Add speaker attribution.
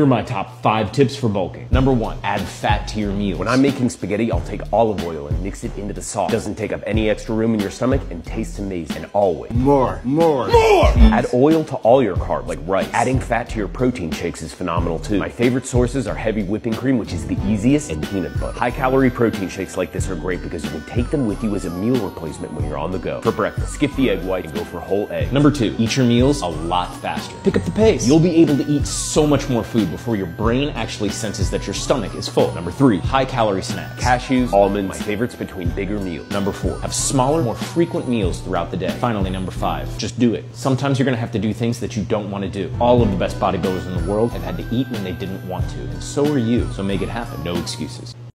Speaker 1: Here are my top five tips for bulking. Number one, add fat to your meal.
Speaker 2: When I'm making spaghetti, I'll take olive oil and mix it into the sauce. Doesn't take up any extra room in your stomach and tastes amazing. And always.
Speaker 3: More, more,
Speaker 2: more! Add oil to all your carbs, like rice. Adding fat to your protein shakes is phenomenal too. My favorite sources are heavy whipping cream, which is the easiest, and peanut butter. High calorie protein shakes like this are great because you can take them with you as a meal replacement when you're on the go. For breakfast, skip the egg white and go for whole egg.
Speaker 1: Number two, eat your meals a lot faster. Pick up the pace. You'll be able to eat so much more food before your brain actually senses that your stomach is full. Number three, high calorie snacks.
Speaker 2: Cashews, almonds, my favorites between bigger meals.
Speaker 1: Number four, have smaller, more frequent meals throughout the day. Finally, number five, just do it. Sometimes you're gonna have to do things that you don't wanna do. All of the best bodybuilders in the world have had to eat when they didn't want to, and so are you. So make it happen. No excuses.